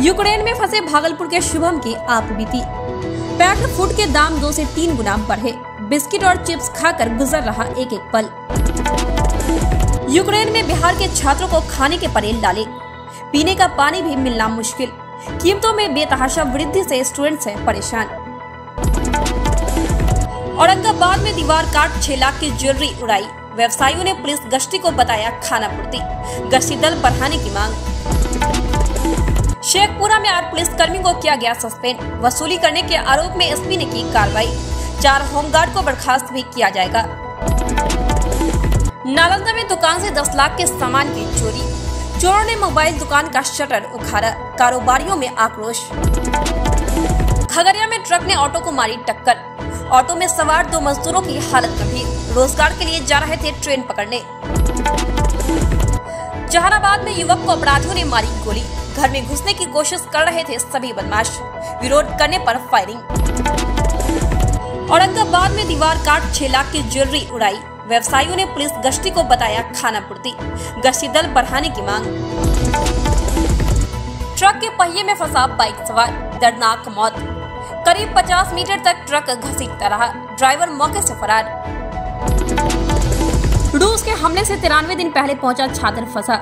Ukraine में फंसे भागलपुर के शुभम की आप बीती पैक्ड फ़ूड के दाम दो से तीन गुना बढ़े। बिस्किट और चिप्स खाकर गुजर रहा एक एक पल। यूक्रेन में बिहार के छात्रों को खाने के परेल डाले। पीने का पानी भी मिलना मुश्किल। कीमतों में बेतहाशा वृद्धि से स्टूडेंट्स हैं परेशान। औरंगाबाद में दीवार काट छह लाख की ज्वेलरी उड़ाई। व्यवसायियों ने पुलिस गश्ती को बताया खाना पूर्ति। गश्ती दल बढ़ाने की मांग। शेखपुरा में आठ पुलिस कर्मी को किया गया सस्पेंड। वसूली करने के आरोप में एसपी ने की कार्रवाई। चार होमगार्ड को बर्खास्त भी किया जाएगा। नालंदा में दुकान से 10 लाख के सामान की चोरी। चोरों ने मोबाइल दुकान का शटर उखाड़ा। कारोबारियों में आक्रोश। खगड़िया में ट्रक ने ऑटो को मारी टक्कर। ऑटो में सवार दो मजदूरों की हालत गंभीर। रोज़गार के लिए जा रहे थे ट्रेन पकड़ने। जहानाबाद में युवक को अपराधियों ने मारी गोली। घर में घुसने की कोशिश कर रहे थे सभी बदमाश। विरोध करने पर फायरिंग। औरंगाबाद में दीवार काट छह लाख की ज्वेलरी उड़ाई। व्यवसायियों ने पुलिस गश्ती को बताया खाना पूर्ति। गश्ती दल बढ़ाने की मांग। ट्रक के पहिए में फंसा बाइक सवार। दर्दनाक मौत। करीब 50 मीटर तक ट्रक घसीटता रहा। ड्राइवर मौके से फरार। रूस के हमले से तिरानवे दिन पहले पहुँचा छात्र फंसा।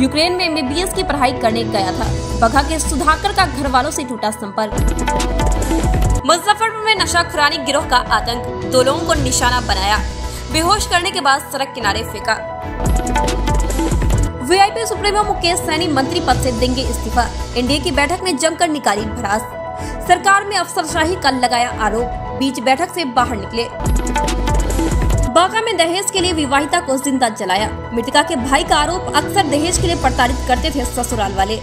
यूक्रेन में एमबीबीएस की पढ़ाई करने गया था। बघा के सुधाकर का घर वालों से टूटा संपर्क। मुजफ्फरपुर में नशा खुरानी गिरोह का आतंक। दो लोगों को निशाना बनाया। बेहोश करने के बाद सड़क किनारे फेंका। वीआईपी सुप्रीमो मुकेश सैनी मंत्री पद से देंगे इस्तीफा। एनडीए की बैठक में जमकर निकाली भड़ास सरकार में अफसरशाही का लगाया आरोप। बीच बैठक से बाहर निकले। बांका में दहेज के लिए विवाहिता को ज़िंदा जलाया। मृतका के भाई का आरोप अक्सर दहेज के लिए प्रताड़ित करते थे ससुराल वाले।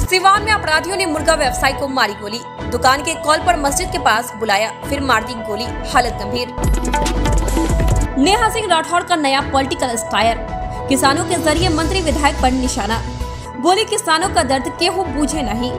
सिवान में अपराधियों ने मुर्गा व्यवसायी को मारी गोली। दुकान के कॉल पर मस्जिद के पास बुलाया फिर मार दी गोली। हालत गंभीर। नेहा सिंह राठौर का नया पॉलिटिकल स्टायर किसानों के ज़रिए मंत्री विधायक पर निशाना। बोले किसानों का दर्द केहू बूझे नहीं।